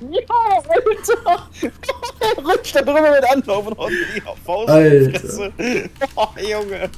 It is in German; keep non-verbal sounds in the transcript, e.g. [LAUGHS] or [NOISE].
Ja, Alter! [LAUGHS] Rutscht da drüber mit Anlauf und haut die Faust Alter. in die Fresse. [LAUGHS] Boah, Junge.